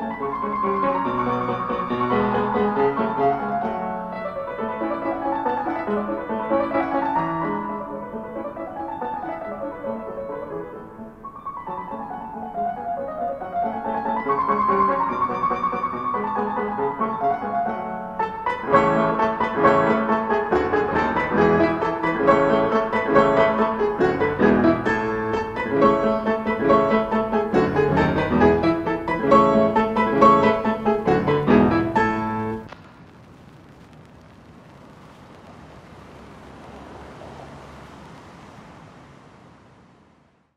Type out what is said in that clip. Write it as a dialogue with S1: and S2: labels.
S1: Música